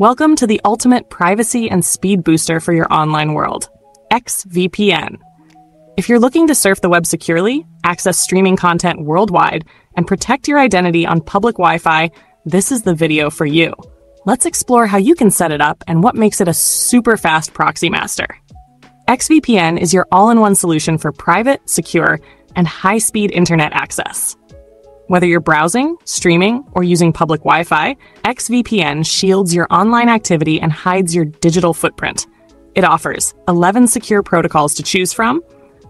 Welcome to the ultimate privacy and speed booster for your online world, XVPN. If you're looking to surf the web securely, access streaming content worldwide, and protect your identity on public Wi Fi, this is the video for you. Let's explore how you can set it up and what makes it a super fast proxy master. XVPN is your all in one solution for private, secure, and high speed internet access. Whether you're browsing, streaming, or using public Wi Fi, XVPN shields your online activity and hides your digital footprint. It offers 11 secure protocols to choose from,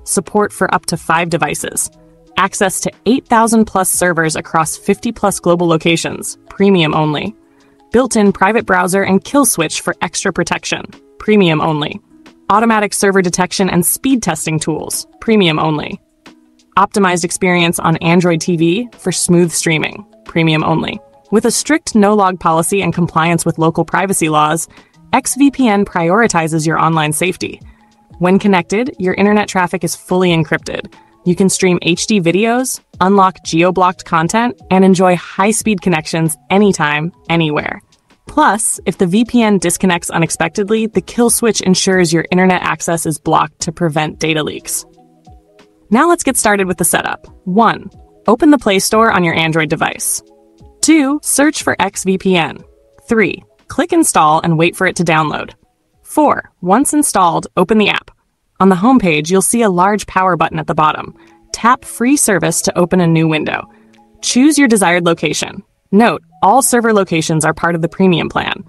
support for up to five devices, access to 8,000 plus servers across 50 plus global locations, premium only, built in private browser and kill switch for extra protection, premium only, automatic server detection and speed testing tools, premium only optimized experience on Android TV for smooth streaming, premium only. With a strict no log policy and compliance with local privacy laws, XVPN prioritizes your online safety. When connected, your internet traffic is fully encrypted. You can stream HD videos, unlock geo-blocked content, and enjoy high-speed connections anytime, anywhere. Plus, if the VPN disconnects unexpectedly, the kill switch ensures your internet access is blocked to prevent data leaks. Now let's get started with the setup. 1. Open the Play Store on your Android device. 2. Search for XVPN. 3. Click Install and wait for it to download. 4. Once installed, open the app. On the homepage, you'll see a large power button at the bottom. Tap Free Service to open a new window. Choose your desired location. Note, all server locations are part of the premium plan.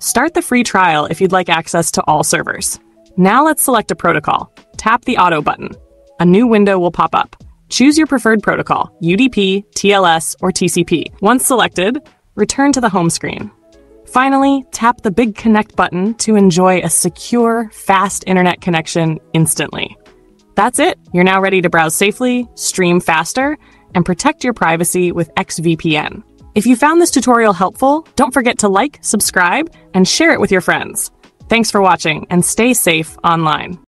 Start the free trial if you'd like access to all servers. Now let's select a protocol. Tap the Auto button a new window will pop up. Choose your preferred protocol, UDP, TLS, or TCP. Once selected, return to the home screen. Finally, tap the big connect button to enjoy a secure, fast internet connection instantly. That's it. You're now ready to browse safely, stream faster, and protect your privacy with XVPN. If you found this tutorial helpful, don't forget to like, subscribe, and share it with your friends. Thanks for watching and stay safe online.